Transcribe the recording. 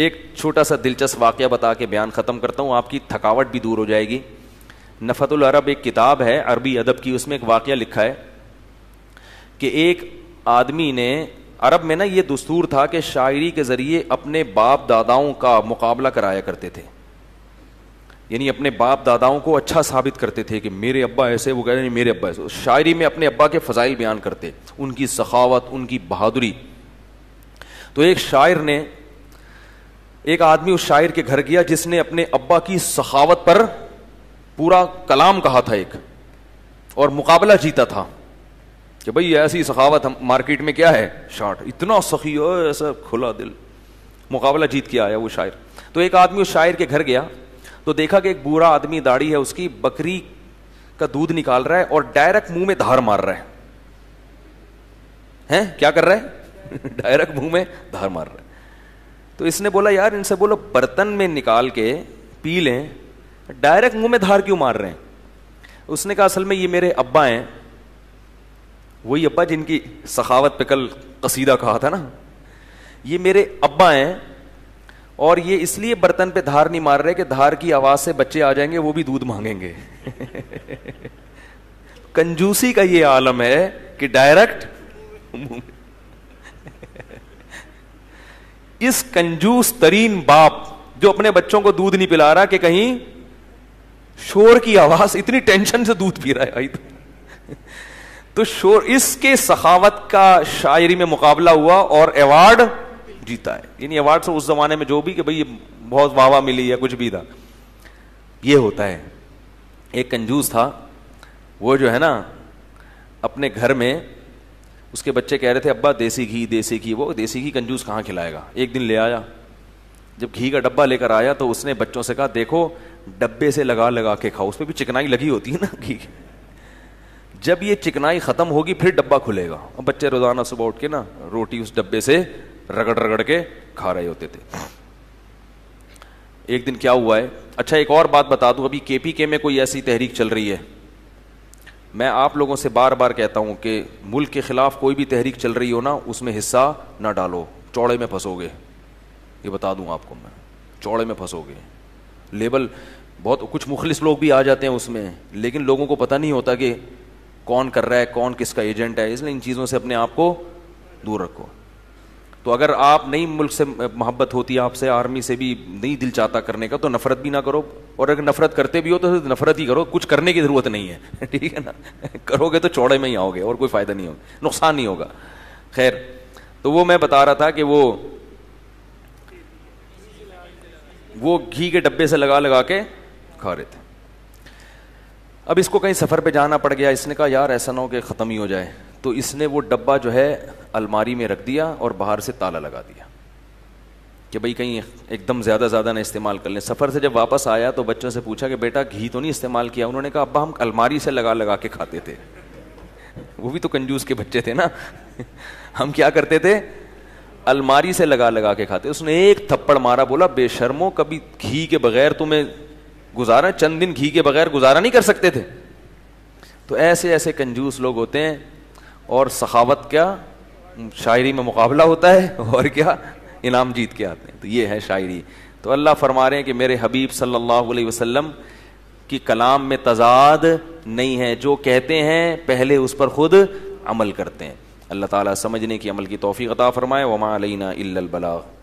एक छोटा सा दिलचस्प वाक्य बता के बयान ख़त्म करता हूँ, आपकी थकावट भी दूर हो जाएगी। नफ़तुल अरब एक किताब है, अरबी अदब की, उसमें एक वाक्य लिखा है कि एक आदमी ने, अरब में ना ये दस्तूर था कि शायरी के ज़रिए अपने बाप दादाओं का मुकाबला कराया करते थे। यानी अपने बाप दादाओं को अच्छा साबित करते थे कि मेरे अब्बा ऐसे, वो कह रहे मेरे अब्बा ऐसे। शायरी में अपने अब्बा के फ़जाइल बयान करते, उनकी सखावत, उनकी बहादुरी। तो एक शायर ने एक आदमी उस शायर के घर गया जिसने अपने अब्बा की सखावत पर पूरा कलाम कहा था एक, और मुकाबला जीता था कि भाई, ऐसी सखावत हम मार्केट में क्या है? शार्ट, इतना सखी हो ऐसा खुला दिल। मुकाबला जीत के आया वो शायर। तो एक आदमी उस शायर के घर गया तो देखा कि एक बुरा आदमी दाढ़ी है, उसकी बकरी का दूध निकाल रहा है और डायरेक्ट मुँह में धार मार रहा है। हैं? क्या कर रहा है? डायरेक्ट मुँह में धार मार रहा है। तो इसने बोला, यार, इनसे बोलो, बर्तन में निकाल के पी लें। डायरेक्ट मुँह में धार क्यों मार रहे हैं? उसने कहा, असल में ये मेरे अब्बा हैं। वही अब्बा जिनकी सखावत पे कल कसीदा कहा था ना? ये मेरे अब्बा हैं और ये इसलिए बर्तन पे धार नहीं मार रहे कि धार की आवाज़ से बच्चे आ जाएँगे, वो भी दूध मांगेंगे। कंजूसी का ये आलम है कि डायरेक्ट इस कंजूस तरीन बाप जो अपने बच्चों को दूध नहीं पिला रहा कि कहीं शोर की आवाज़ इतनी टेंशन से दूध पी रहा है भाई तो, तो शोर इसके सखावत का शायरी में मुकाबला हुआ और अवार्ड जीता है। यानी अवार्ड से उस जमाने में जो भी कि भाई ये बहुत वाह मिली या कुछ भी था। ये होता है। एक कंजूस था वो जो है ना अपने घर में उसके बच्चे कह रहे थे, अब्बा, देसी घी देसी घी। वो देसी घी कंजूस कहाँ खिलाएगा? एक दिन ले आया। जब घी का डब्बा लेकर आया तो उसने बच्चों से कहा, देखो, डब्बे से लगा लगा के खाओ उस पर भी चिकनाई लगी होती है ना घी जब ये चिकनाई खत्म होगी, फिर डब्बा खुलेगा। और बच्चे रोज़ाना सुबह उठ के ना, रोटी उस डब्बे से रगड़ रगड़ के खा रहे होते थे। एक दिन क्या हुआ है? अच्छा एक और बात बता दूँ। अभी केपीके में कोई ऐसी तहरीक चल रही है? मैं आप लोगों से बार बार कहता हूँ कि मुल्क के खिलाफ कोई भी तहरीक चल रही हो ना, उसमें हिस्सा ना डालो, चौड़े में फंसोगे। ये बता दूँ आपको मैं, चौड़े में फंसोगे। लेबल, बहुत, कुछ मुखलिस लोग भी आ जाते हैं उसमें, लेकिन लोगों को पता नहीं होता कि कौन कर रहा है, कौन किसका एजेंट है, इसलिए इन चीज़ों से अपने आप को दूर रखो। तो अगर आप नई मुल्क से मोहब्बत होती है, आपसे आर्मी से भी नहीं दिल चाहता करने का तो नफरत भी ना करो। और अगर नफरत करते भी हो तो नफरत ही करो। कुछ करने की ज़रूरत नहीं है। ठीक है ना? करोगे तो चौड़े में ही आओगे, और कोई फ़ायदा नहीं होगा। नुकसान नहीं होगा। खैर तो वो मैं बता रहा था कि वो वो घी के डब्बे से लगा लगा के खा रहे थे। अब इसको कहीं सफ़र पे जाना पड़ गया। इसने कहा, यार, ऐसा ना हो कि ख़त्म ही हो जाए। तो इसने वो डब्बा जो है अलमारी में रख दिया और बाहर से ताला लगा दिया कि भाई कहीं एकदम ज़्यादा ज़्यादा ना इस्तेमाल कर लें। सफ़र से जब वापस आया तो बच्चों से पूछा कि बेटा, घी तो नहीं इस्तेमाल किया? उन्होंने कहा, अब्बा, हम अलमारी से लगा लगा के खाते थे। वो भी तो कंजूस के बच्चे थे ना। हम क्या करते थे? अलमारी से लगा लगा के खाते। उसने एक थप्पड़ मारा, बोला, बेशर्मो, कभी घी के बगैर तुम्हें गुजारा, चंद दिन घी के बगैर गुजारा नहीं कर सकते थे। तो ऐसे ऐसे कंजूस लोग होते हैं और सखावत क्या? शायरी में मुकाबला होता है, और क्या? इनाम जीत के आते हैं। तो ये है शायरी। तो अल्लाह फरमा रहे हैं कि मेरे हबीब सल्लल्लाहु अलैहि वसल्लम की कलाम में तजाद नहीं है। जो कहते हैं, पहले उस पर खुद अमल करते हैं। अल्लाह ताला समझने की अमल की तोफ़ी अता फरमाए, वमा अलैना इल्लल बलाग।